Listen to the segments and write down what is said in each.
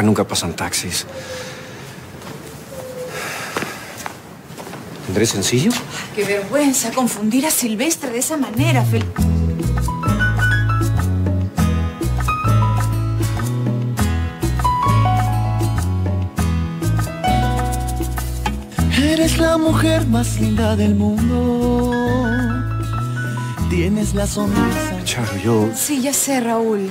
Acá nunca pasan taxis. ¿Tendré sencillo? Qué vergüenza confundir a Silvestre de esa manera, Fel... Eres la mujer más linda del mundo. Tienes la sonrisa. Charo, yo... Sí, ya sé, Raúl.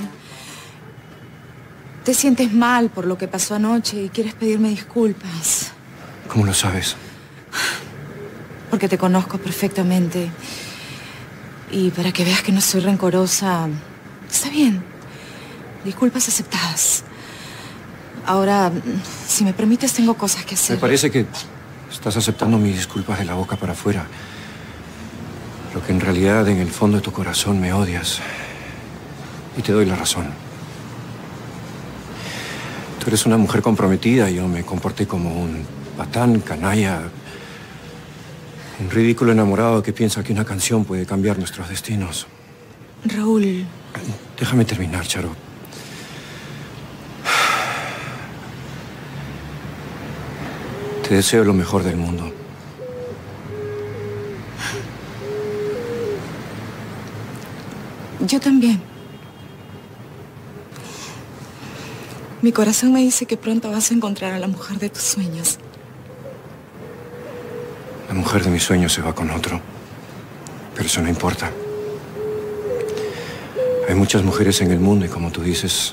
Te sientes mal por lo que pasó anoche y quieres pedirme disculpas. ¿Cómo lo sabes? Porque te conozco perfectamente. Y para que veas que no soy rencorosa, está bien. Disculpas aceptadas. Ahora, si me permites, tengo cosas que hacer. Me parece que estás aceptando mis disculpas de la boca para afuera. Lo que en realidad en el fondo de tu corazón me odias. Y te doy la razón. Tú eres una mujer comprometida yo me comporté como un patán, canalla, un ridículo enamorado que piensa que una canción puede cambiar nuestros destinos. Raúl. Déjame terminar, Charo. Te deseo lo mejor del mundo. Yo también. Mi corazón me dice que pronto vas a encontrar a la mujer de tus sueños. La mujer de mis sueños se va con otro. Pero eso no importa. Hay muchas mujeres en el mundo y como tú dices,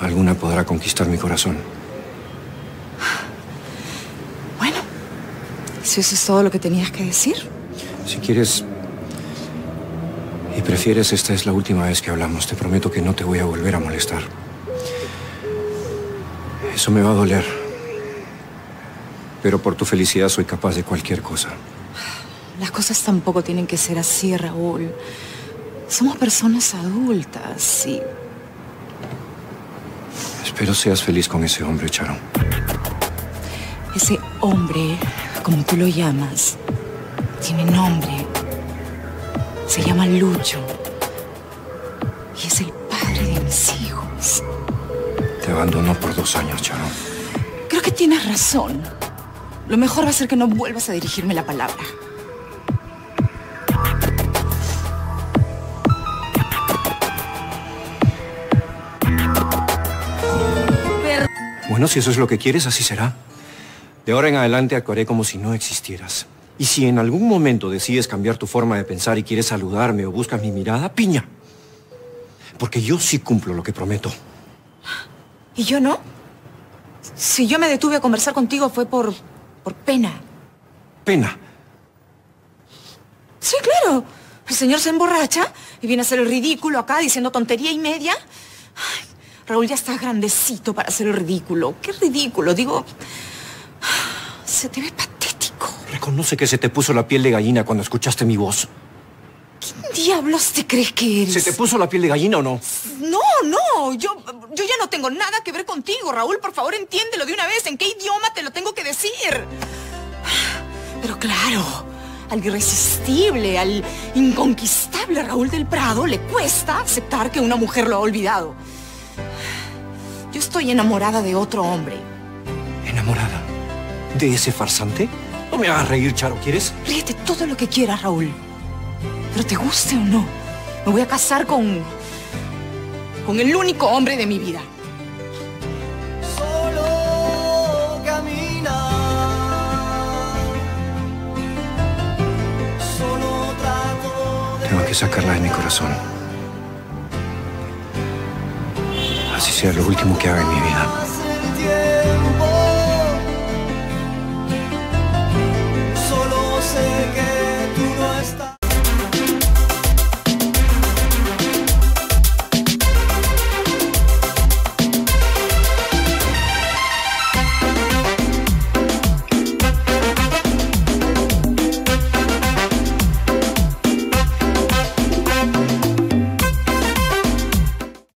alguna podrá conquistar mi corazón. Bueno, si eso es todo lo que tenías que decir. Si quieres y prefieres, esta es la última vez que hablamos. Te prometo que no te voy a volver a molestar. Eso me va a doler. Pero por tu felicidad soy capaz de cualquier cosa. Las cosas tampoco tienen que ser así, Raúl. Somos personas adultas y... Espero seas feliz con ese hombre, Charo. Ese hombre, como tú lo llamas, tiene nombre. Se llama Lucho. Y es el padre de mis hijos. Abandonó por dos años, Charo. Creo que tienes razón. Lo mejor va a ser que no vuelvas a dirigirme la palabra. Bueno, si eso es lo que quieres, así será. De ahora en adelante actuaré como si no existieras. Y si en algún momento decides cambiar tu forma de pensar y quieres saludarme o buscas mi mirada, piña. Porque yo sí cumplo lo que prometo. ¿Y yo no? Si yo me detuve a conversar contigo fue por... por pena. Pena. Sí, claro. El señor se emborracha y viene a hacer el ridículo acá diciendo tontería y media. Ay, Raúl, ya estás grandecito para hacer el ridículo. ¿Qué ridículo? Digo, se te ve patético. Reconoce que se te puso la piel de gallina cuando escuchaste mi voz. ¿Quién diablos te crees que eres? ¿Se te puso la piel de gallina o no? No, no, yo, yo ya no tengo nada que ver contigo, Raúl. Por favor, entiéndelo de una vez. ¿En qué idioma te lo tengo que decir? Pero claro, al irresistible, al inconquistable Raúl del Prado le cuesta aceptar que una mujer lo ha olvidado. Yo estoy enamorada de otro hombre. ¿Enamorada? ¿De ese farsante? No me hagas reír, Charo, ¿quieres? Ríete todo lo que quieras, Raúl. Pero te guste o no, me voy a casar con... con el único hombre de mi vida. Solo camina. Solo trato de Tengo que sacarla de mi corazón. Así sea lo último que haga en mi vida.